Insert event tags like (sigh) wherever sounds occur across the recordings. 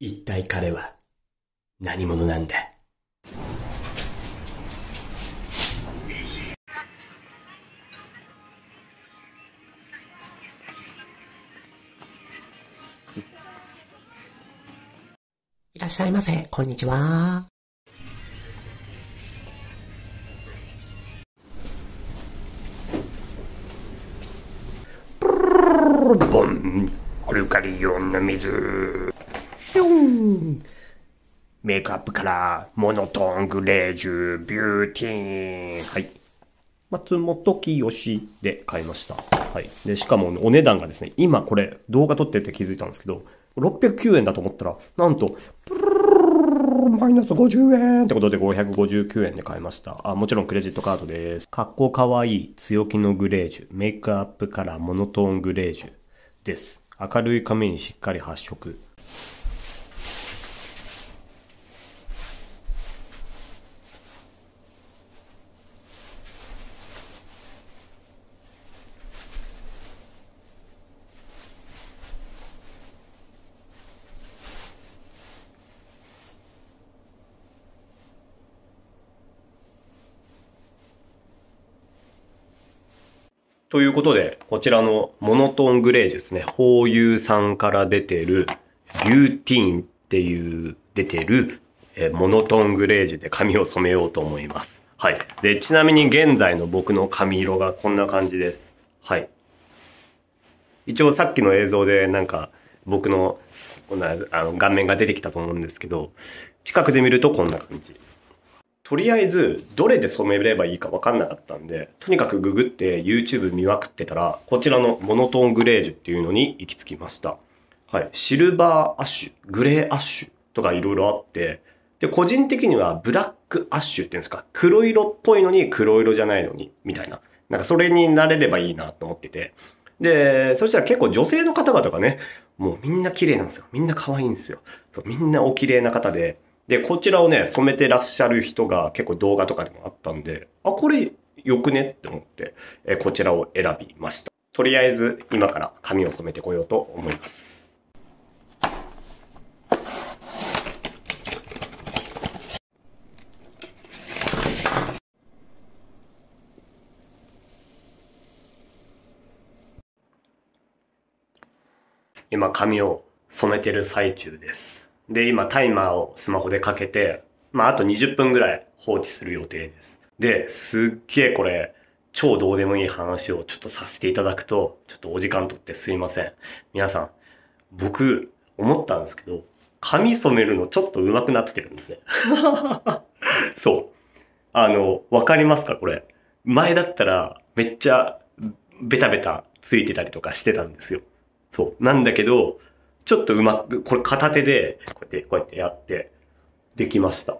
一体彼は何者なんだ？いらっしゃいませ。こんにちは。ボン、アルカリオンの水。ピョン。メイクアップからモノトーングレージュビューティーン。はい。松本清で買いました。はい。で、しかも、お値段がですね、今これ動画撮ってて気づいたんですけど、609円だと思ったら、なんと、マイナス50円ってことで559円で買いました。あ、もちろんクレジットカードです。かっこかわいい強気のグレージュ、メイクアップカラーモノトーングレージュです。明るい髪にしっかり発色。ということで、こちらのモノトングレージュですね。ホーユーさんから出てる、ビューティーンっていう出てる、えモノトングレージュで髪を染めようと思います。はい。で、ちなみに現在の僕の髪色がこんな感じです。はい。一応さっきの映像でなんか僕のこんなあの顔面が出てきたと思うんですけど、近くで見るとこんな感じ。とりあえず、どれで染めればいいか分かんなかったんで、とにかくググって YouTube 見まくってたら、こちらのモノトーングレージュっていうのに行き着きました。はい。シルバーアッシュ、グレーアッシュとか色々あって、で、個人的にはブラックアッシュっていうんですか、黒色っぽいのに黒色じゃないのに、みたいな。なんかそれになれればいいなと思ってて。で、そしたら結構女性の方々がね、もうみんな綺麗なんですよ。みんな可愛いんですよ。そう、みんなお綺麗な方で、で、こちらをね、染めてらっしゃる人が結構動画とかでもあったんで、あ、これよくねって思って、えこちらを選びました。とりあえず今から髪を染めてこようと思います。今髪を染めてる最中です。で、今タイマーをスマホでかけて、まああと20分ぐらい放置する予定です。で、すっげえこれ、超どうでもいい話をちょっとさせていただくと、ちょっとお時間とってすいません。皆さん、僕、思ったんですけど、髪染めるのちょっと上手くなってるんですね。(laughs) そう。あの、わかりますかこれ。前だったら、めっちゃ、ベタベタついてたりとかしてたんですよ。そう。なんだけど、ちょっとうまく、これ片手で、こうやって、こうやってやって、できました。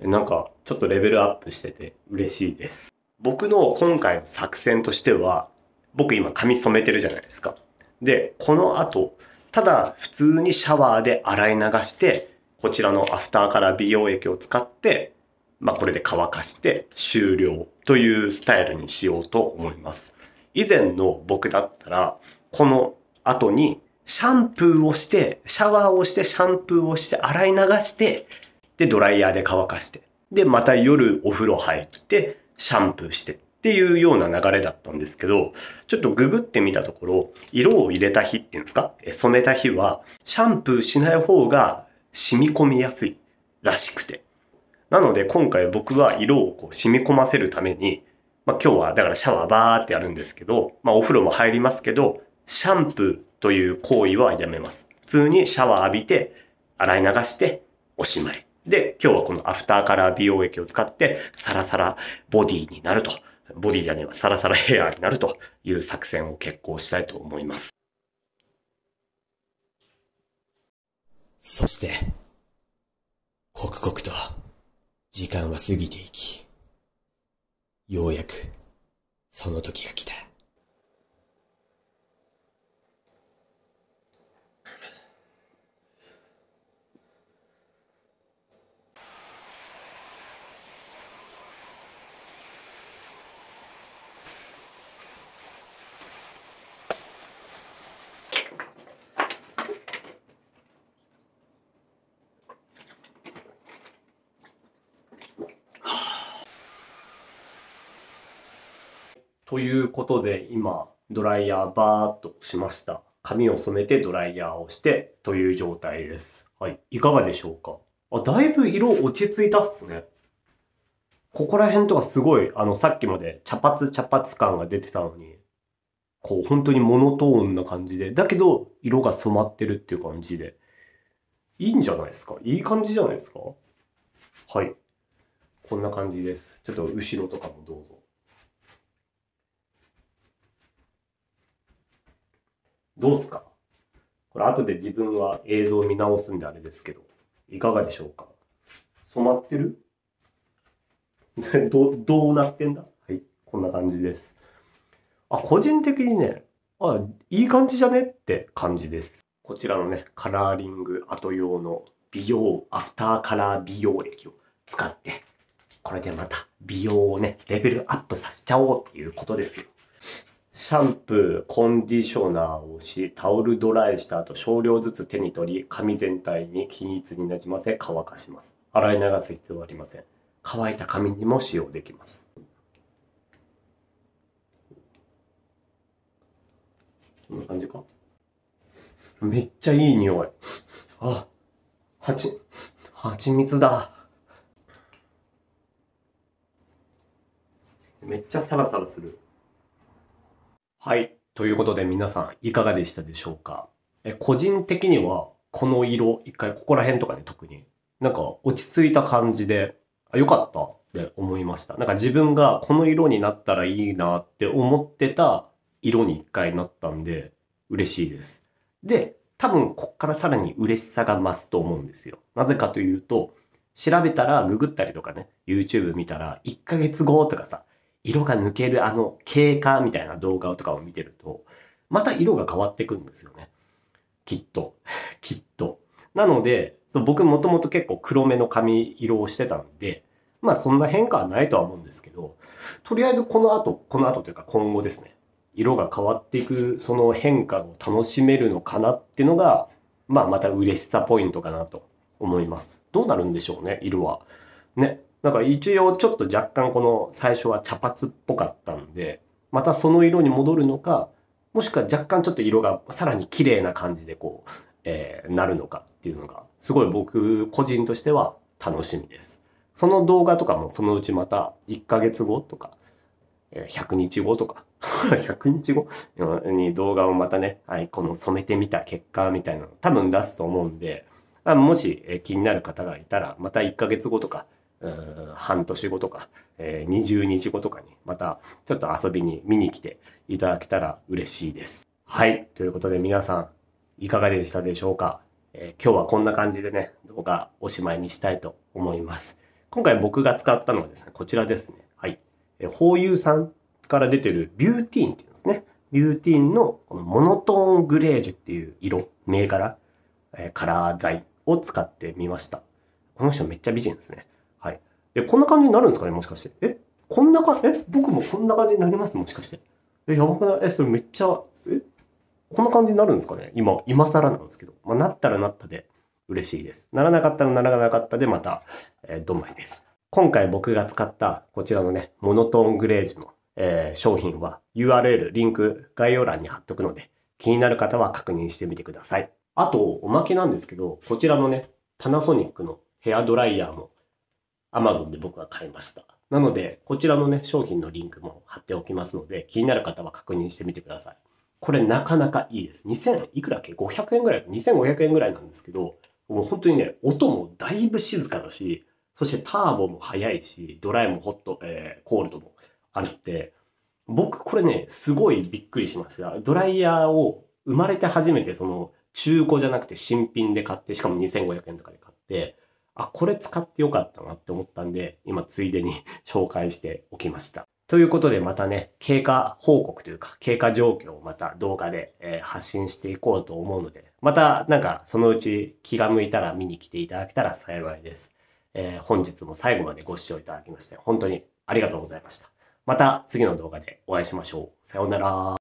なんか、ちょっとレベルアップしてて嬉しいです。僕の今回の作戦としては、僕今髪染めてるじゃないですか。で、この後、ただ普通にシャワーで洗い流して、こちらのアフターカラー美容液を使って、まあこれで乾かして終了というスタイルにしようと思います。以前の僕だったら、この後にシャンプーをして、シャワーをして、シャンプーをして、洗い流して、で、ドライヤーで乾かして、で、また夜お風呂入って、シャンプーしてっていうような流れだったんですけど、ちょっとググってみたところ、色を入れた日っていうんですか？染めた日は、シャンプーしない方が染み込みやすいらしくて。なので今回僕は色をこう染み込ませるために、まあ今日はだからシャワーバーってやるんですけど、まあお風呂も入りますけど、シャンプーという行為はやめます。普通にシャワー浴びて、洗い流しておしまい。で、今日はこのアフターカラー美容液を使ってサラサラボディになると。ボディじゃねえわ、サラサラヘアになるという作戦を決行したいと思います。そして、刻々と時間は過ぎていき、ようやくその時が来た。ということで、今、ドライヤーバーっとしました。髪を染めてドライヤーをしてという状態です。はい。いかがでしょうか？あ、だいぶ色落ち着いたっすね。ここら辺とかすごい、あの、さっきまで茶髪茶髪感が出てたのに、こう、本当にモノトーンな感じで、だけど、色が染まってるっていう感じで、いいんじゃないですか？いい感じじゃないですか？はい。こんな感じです。ちょっと後ろとかもどうぞ。どうすか？これ後で自分は映像を見直すんであれですけど、いかがでしょうか？染まってる？(laughs) ど、どうなってんだ？はい。こんな感じです。あ、個人的にね、あ、いい感じじゃね？って感じです。こちらのね、カラーリング後用の美容、アフターカラー美容液を使って、これでまた美容をね、レベルアップさせちゃおうっていうことですよ。シャンプー、コンディショナーをし、タオルドライした後少量ずつ手に取り、髪全体に均一になじませ乾かします。洗い流す必要はありません。乾いた髪にも使用できます。こんな感じか？めっちゃいい匂い。あ、はち、蜂蜜だ。めっちゃサラサラする。はい。ということで皆さんいかがでしたでしょうか？え、個人的にはこの色、一回ここら辺とかね特になんか落ち着いた感じで、あ、よかったって思いました。なんか自分がこの色になったらいいなって思ってた色に一回なったんで嬉しいです。で、多分こっからさらに嬉しさが増すと思うんですよ。なぜかというと、調べたら、ググったりとかね、YouTube 見たら、1ヶ月後とかさ、色が抜けるあの経過みたいな動画とかを見てると、また色が変わってくんですよね。きっと。(laughs) きっと。なので、そう僕もともと結構黒めの髪色をしてたんで、まあそんな変化はないとは思うんですけど、とりあえずこの後、この後というか今後ですね、色が変わっていくその変化を楽しめるのかなっていうのが、まあまた嬉しさポイントかなと思います。どうなるんでしょうね、色は。ね。なんか一応ちょっと若干この最初は茶髪っぽかったんで、またその色に戻るのか、もしくは若干ちょっと色がさらに綺麗な感じでこう、えーなるのかっていうのが、すごい僕個人としては楽しみです。その動画とかもそのうちまた1ヶ月後とか、100日後とか、(laughs) 100日後？に動画をまたね、はい、この染めてみた結果みたいなの多分出すと思うんで、もし気になる方がいたら、また1ヶ月後とか、半年後とか、えー20日後とかにまたちょっと遊びに見に来ていただけたら嬉しいです。はい。ということで皆さん、いかがでしたでしょうか、えー今日はこんな感じでね、動画おしまいにしたいと思います。今回僕が使ったのはですね、こちらですね。はい。えー、ホーユーさんから出てるビューティーンっていうんですね。ビューティーンのこのモノトーングレージュっていう色、銘柄、えーカラー剤を使ってみました。この人めっちゃ美人ですね。え、こんな感じになるんですかねもしかして。えこんなか、え僕もこんな感じになります？もしかして。え、やばくない？え、それめっちゃ、えこんな感じになるんですかね？今、今更なんですけど。まあ、なったらなったで嬉しいです。ならなかったらならなかったでまた、えー、どんまいです。今回僕が使ったこちらのね、モノトーングレージュの、えー商品は URL、リンク概要欄に貼っとくので、気になる方は確認してみてください。あと、おまけなんですけど、こちらのね、パナソニックのヘアドライヤーも Amazon で僕は買いました。なので、こちらのね、商品のリンクも貼っておきますので、気になる方は確認してみてください。これなかなかいいです。2000いくらっけ ?500 円ぐらい ?2500 円ぐらいなんですけど、もう本当にね、音もだいぶ静かだし、そしてターボも速いし、ドライもホット、えーコールドもあるって、僕これね、すごいびっくりしました。ドライヤーを生まれて初めてその中古じゃなくて新品で買って、しかも2500円とかで買って、あ、これ使ってよかったなって思ったんで、今ついでに (laughs) 紹介しておきました。ということでまたね、経過報告というか、経過状況をまた動画で、え発信していこうと思うので、またなんかそのうち気が向いたら見に来ていただけたら幸いです。えー本日も最後までご視聴いただきまして、本当にありがとうございました。また次の動画でお会いしましょう。さようなら。